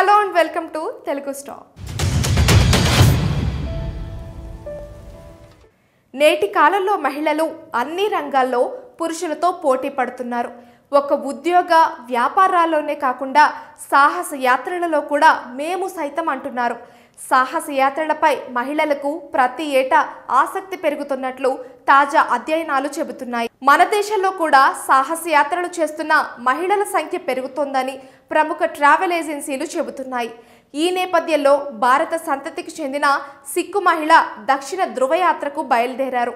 Hello and welcome to Telugu stop. నేటి కాలంలో మహిళలు అన్ని రంగాల్లో పురుషులతో పోటీ పడుతున్నారు. ఒక ఉద్యోగ వ్యాపారాల్లోనే కాకుండా సాహస యాత్రలలో కూడా మేము సైతం అంటున్నారు. సాహస యాత్రలపై మహిళలకు ప్రతి ఏటా ఆసక్తి పెరుగుతున్నట్లు తాజా అధ్యయనాలు చెబుతున్నాయి. మన దేశంలో కూడా సాహసయాత్రలు చేస్తున్న మహిళల సంఖ్య పెరుగుతోందని ప్రముఖ ట్రావెల్ ఏజెన్సీలు చెబుతున్నాయి. ఈ నేపథ్యంలో భారత సంతతికి చెందిన సిక్కు మహిళ దక్షిణ ధృవయాత్రకు బయలుదేరారు.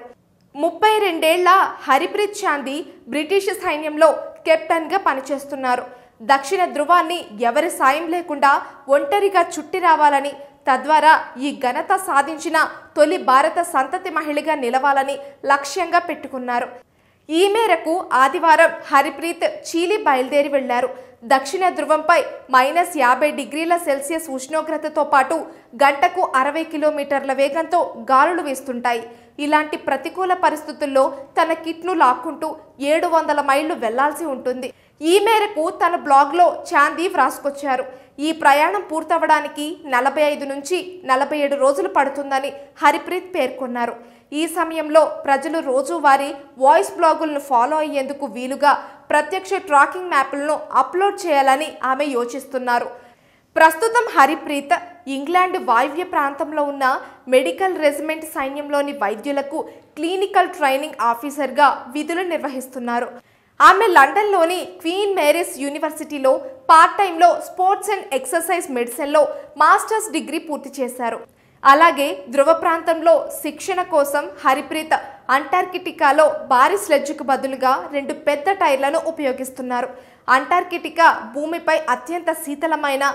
ముప్పై రెండేళ్ళ హరిప్రీత్ చాందీ బ్రిటిష్ సైన్యంలో కెప్టెన్గా పనిచేస్తున్నారు. దక్షిణ ధృవాన్ని ఎవరి సాయం లేకుండా ఒంటరిగా చుట్టి రావాలని తద్వారా ఈ ఘనత సాధించిన తొలి భారత సంతతి మహిళగా నిలవాలని లక్ష్యంగా పెట్టుకున్నారు. ఈ మేరకు ఆదివారం హరిప్రీత్ చీలి బయలుదేరి వెళ్ళారు. దక్షిణ ధృవంపై మైనస్ యాభై డిగ్రీల సెల్సియస్ ఉష్ణోగ్రతతో పాటు గంటకు అరవై కిలోమీటర్ల వేగంతో గాలులు వీస్తుంటాయి. ఇలాంటి ప్రతికూల పరిస్థితుల్లో తన కిట్ను లాక్కుంటూ ఏడు వందల మైళ్ళు వెళ్ళాల్సి ఉంటుంది. ఈ మేరకు తన బ్లాగ్లో చాందీ వ్రాసుకొచ్చారు ఈ ప్రయాణం పూర్తవడానికి నలభై ఐదు నుంచి నలభై ఏడు రోజులు పడుతుందని హరిప్రీత్ పేర్కొన్నారు. ఈ సమయంలో ప్రజలు రోజువారీ వాయిస్ బ్లాగులను ఫాలో అయ్యేందుకు వీలుగా ప్రత్యక్ష ట్రాకింగ్ మ్యాప్లను అప్లోడ్ చేయాలని ఆమె యోచిస్తున్నారు. ప్రస్తుతం హరిప్రీత్ ఇంగ్లాండ్ వాయువ్య ప్రాంతంలో ఉన్న మెడికల్ రెజిమెంట్ సైన్యంలోని వైద్యులకు క్లినికల్ ట్రైనింగ్ ఆఫీసర్గా విధులు నిర్వహిస్తున్నారు. ఆమె లండన్లోని క్వీన్ మేరీస్ యూనివర్సిటీలో పార్ట్ టైంలో స్పోర్ట్స్ అండ్ ఎక్సర్సైజ్ మెడిసిన్లో మాస్టర్స్ డిగ్రీ పూర్తి చేశారు. అలాగే ధృవ ప్రాంతంలో శిక్షణ కోసం హరిప్రీత్ అంటార్కిటికాలో భారీ స్లెడ్జ్కు బదులుగా రెండు పెద్ద టైర్లను ఉపయోగిస్తున్నారు. అంటార్కిటికా భూమిపై అత్యంత శీతలమైన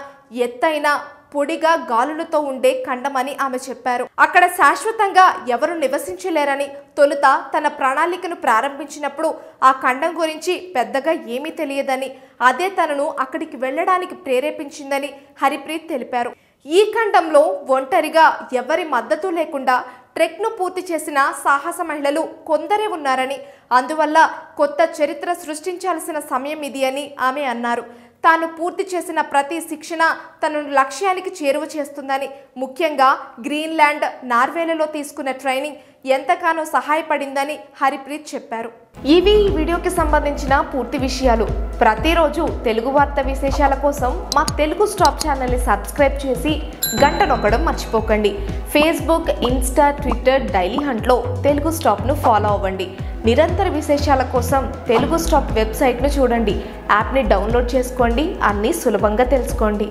ఎత్తైన పొడిగా గాలులతో ఉండే ఖండమని ఆమె చెప్పారు. అక్కడ శాశ్వతంగా ఎవరు నివసించలేరని తొలుత తన ప్రణాళికను ప్రారంభించినప్పుడు ఆ ఖండం గురించి పెద్దగా ఏమీ తెలియదని అదే తనను అక్కడికి వెళ్ళడానికి ప్రేరేపించిందని హరిప్రీత్ తెలిపారు. ఈ ఖండంలో ఒంటరిగా ఎవరి మద్దతు లేకుండా ట్రెక్ను పూర్తి చేసిన సాహస మహిళలు కొందరే ఉన్నారని అందువల్ల కొత్త చరిత్ర సృష్టించాల్సిన సమయం ఇది అని ఆమె అన్నారు. తాను పూర్తి చేసిన ప్రతి శిక్షణ తనను లక్ష్యానికి చేరువ చేస్తుందని ముఖ్యంగా గ్రీన్లాండ్ నార్వేలలో తీసుకున్న ట్రైనింగ్ ఎంతగానో సహాయపడిందని హరిప్రీత్ చెప్పారు. ఇవి ఈ వీడియోకి సంబంధించిన పూర్తి విషయాలు. ప్రతిరోజు తెలుగు వార్త విశేషాల కోసం మా తెలుగు స్టాప్ ఛానల్ని సబ్స్క్రైబ్ చేసి గంట నొక్కడం మర్చిపోకండి. ఫేస్బుక్ ఇన్స్టా ట్విట్టర్ డైలీ హంట్లో తెలుగు స్టాప్ను ఫాలో అవ్వండి. నిరంతర విశేషాల కోసం తెలుగు స్టాప్ వెబ్సైట్ను చూడండి. యాప్ని డౌన్లోడ్ చేసుకోండి. అన్నీ సులభంగా తెలుసుకోండి.